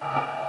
Aye.